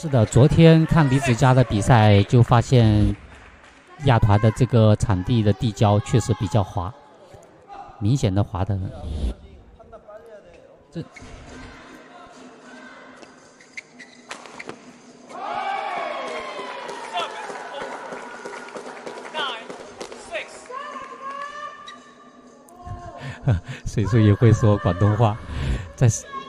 是的，昨天看李子嘉的比赛就发现亚团的这个场地的地胶确实比较滑，明显的滑的。这。水叔也会说广东话，在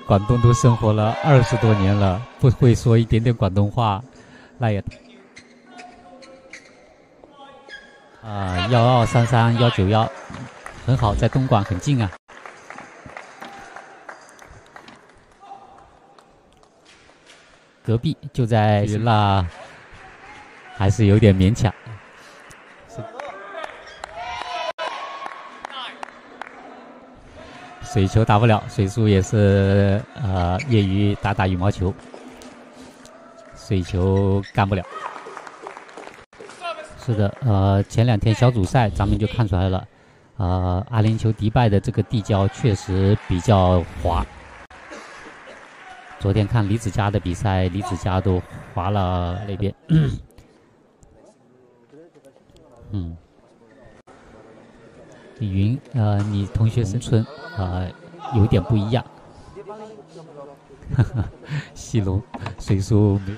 广东都生活了二十多年了，不会说一点点广东话，那也啊幺二三三幺九幺，很好，在东莞很近啊，隔壁就在那，还是有点勉强。水球打不了，水叔也是呃业余打打羽毛球，水球干不了。是的，呃前两天小组赛咱们就看出来了，呃阿联酋迪拜的这个地胶确实比较滑。昨天看李子嘉的比赛，李子嘉都滑了那边。嗯。李云，呃，你同学生村，呃，有点不一样。哈哈，西龙，水叔没。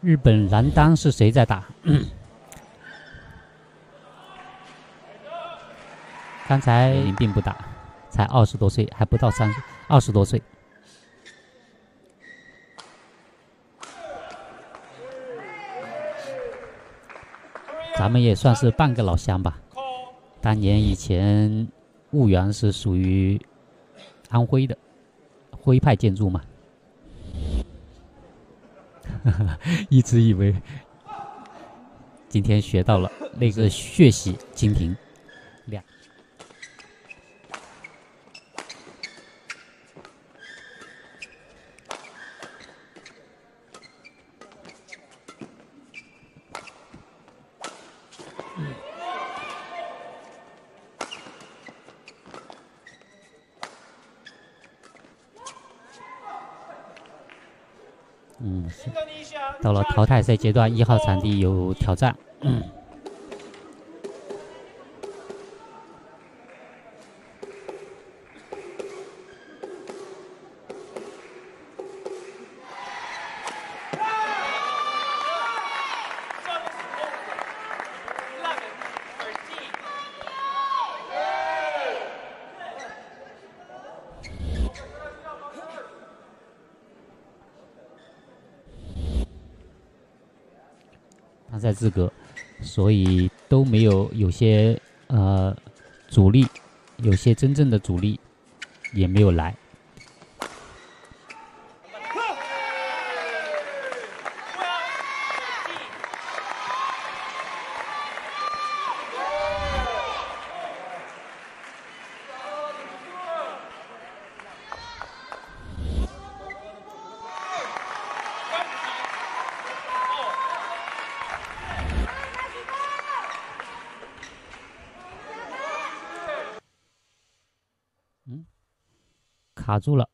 日本男单是谁在打？刚才并不打。才二十多岁，还不到三，二十多岁。咱们也算是半个老乡吧。当年以前婺源是属于安徽的，徽派建筑嘛。一直以为今天学到了那个血洗金瓶两。嗯，到了淘汰赛阶段，一号场地有挑战。嗯。参赛资格，所以都没有有些呃主力，有些真正的主力也没有来。卡住了。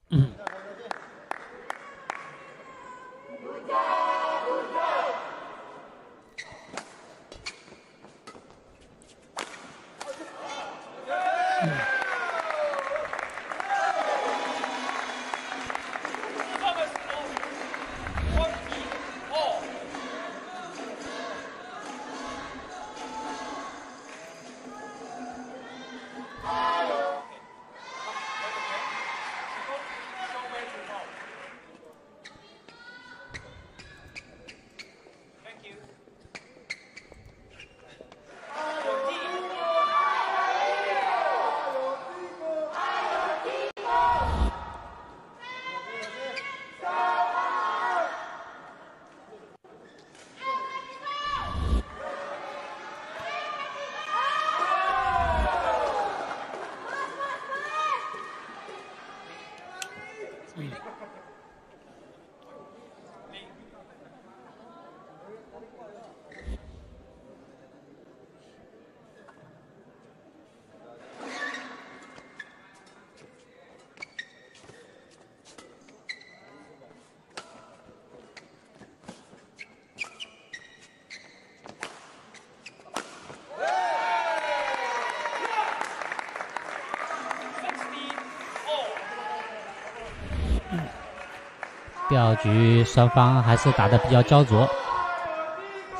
第二局双方还是打的比较焦灼，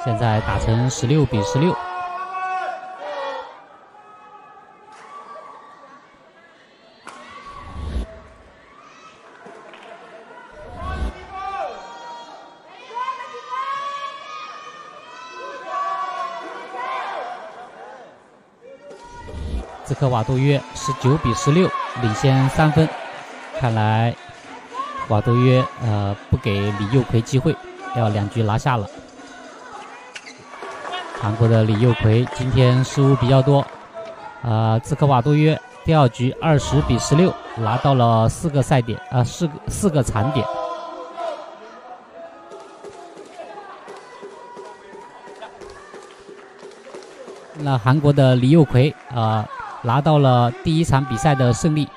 现在打成十六比十六。兹科瓦杜约十九比十六领先三分，看来瓦多约呃不给李佑奎机会，要两局拿下了。韩国的李佑奎今天失误比较多，啊，兹科瓦多约第二局二十比十六拿到了四个赛点啊，四个四个残点。那韩国的李佑奎啊。拿到了第一场比赛的胜利。